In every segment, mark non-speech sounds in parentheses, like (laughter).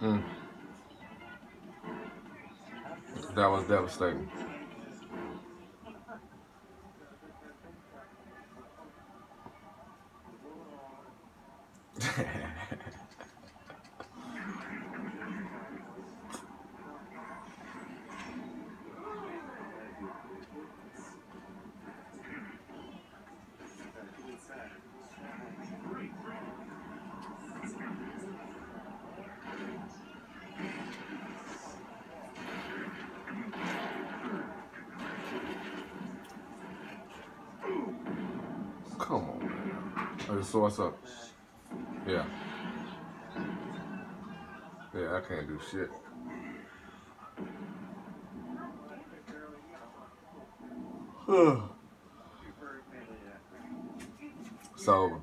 Mm. That was devastating. Come on, So up? Yeah. Yeah, I can't do shit. it's over.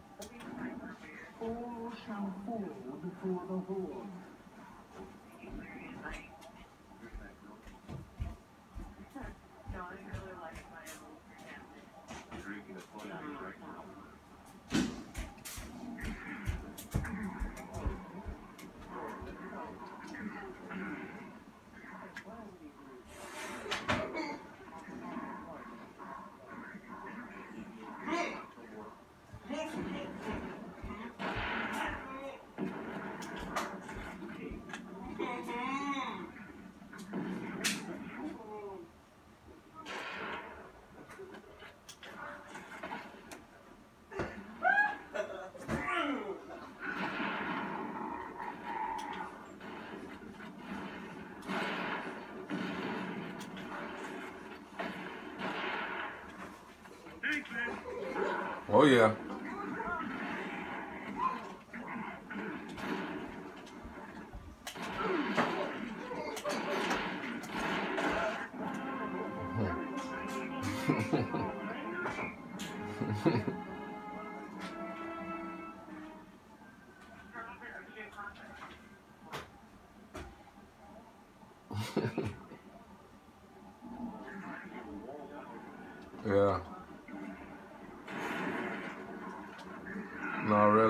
Oh yeah. (laughs)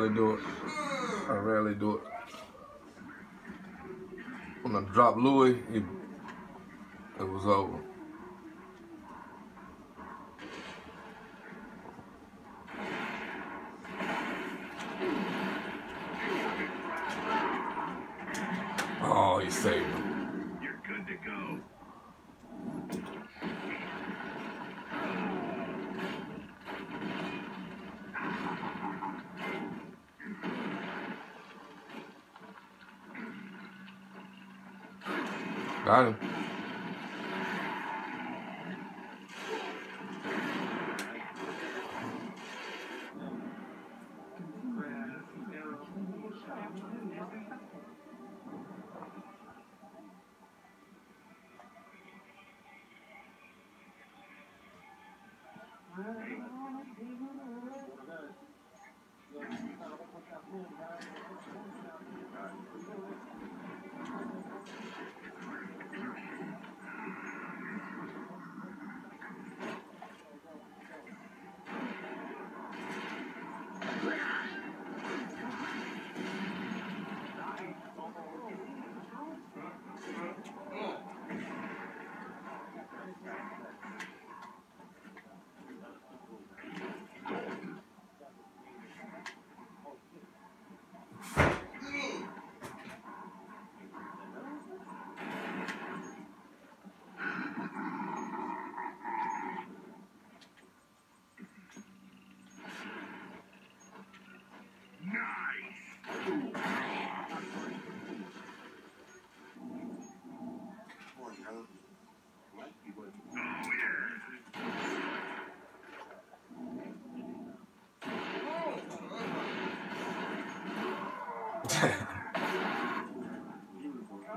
rarely do it. I rarely do it. When I dropped Louis, it, it was over. Oh, he saved me. You're good to go. Got Wow.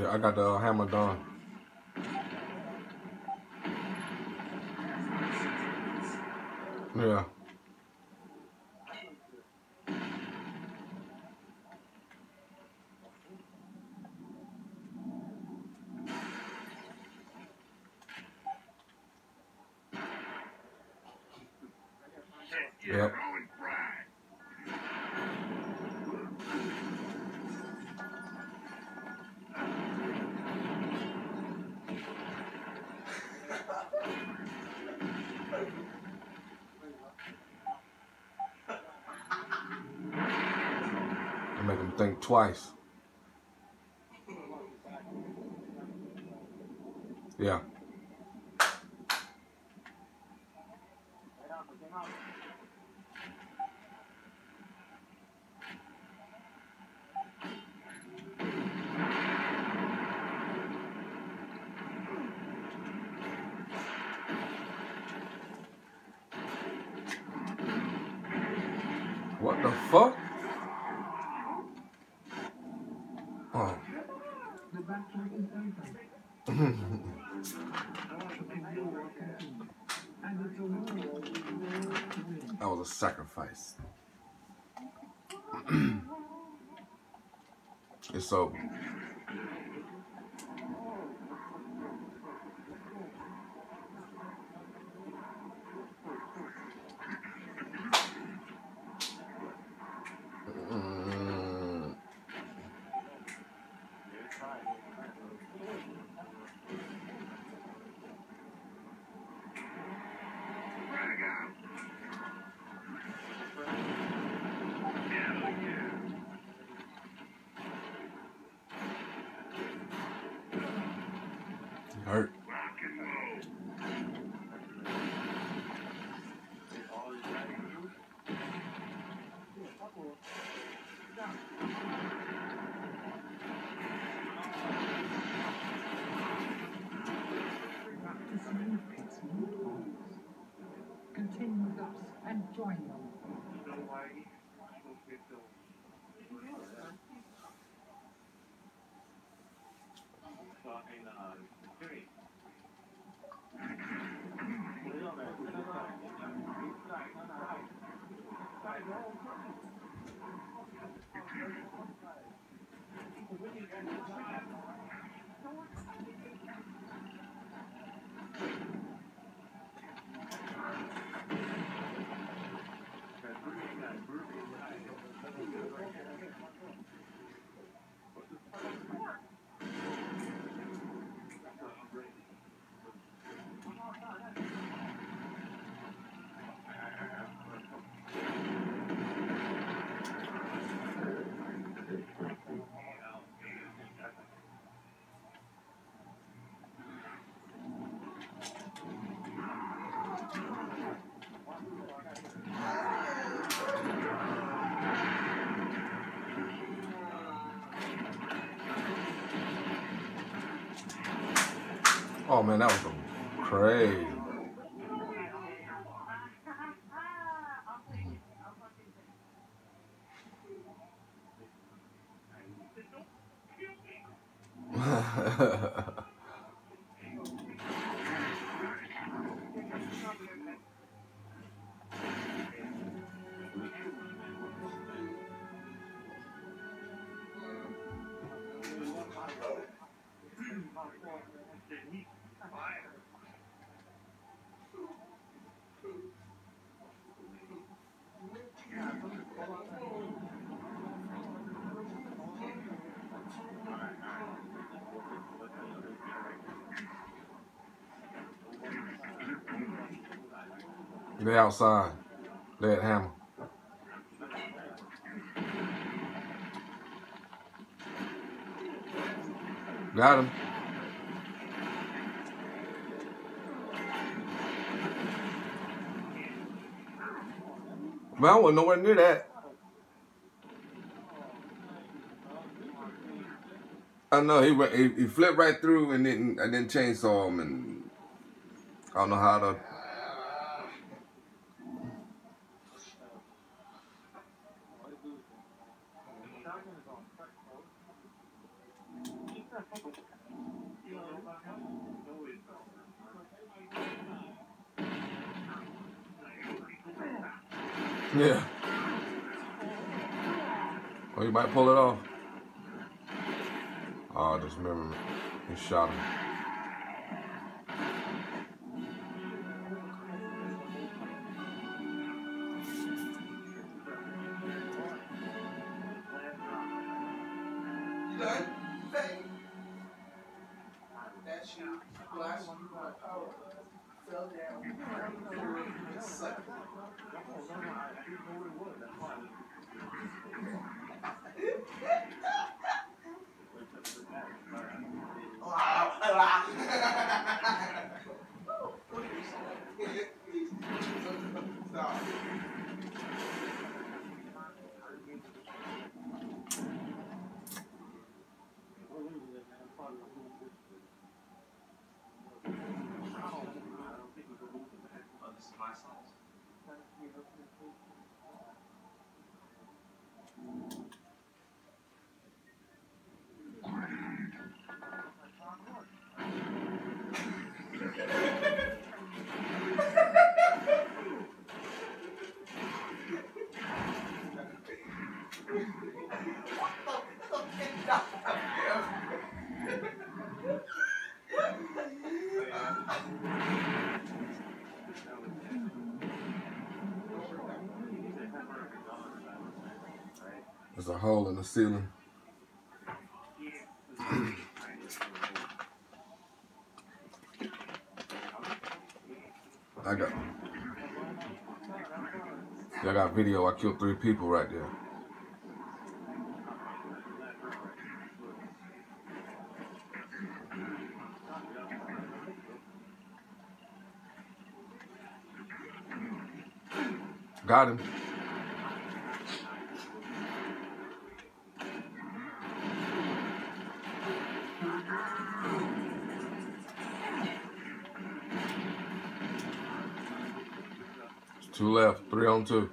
Yeah, I got the hammer done. Yeah. Yep. Think twice. Yeah. What the fuck? Oh. The battle is over. And it's a war to A sacrifice. (clears throat) it's over. And man, that was crazy. They outside. They at Hammer. Got him. Man, I wasn't nowhere near that. I know he he, he flipped right through and then and then chainsaw him and I don't know how to. Yeah. Oh, you might pull it off. Oh, just remember, he shot him. You done? Stop. There's a hole in the ceiling. I got. I got video. I killed three people right there. Got him. Left, three on two.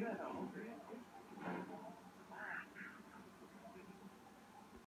Of the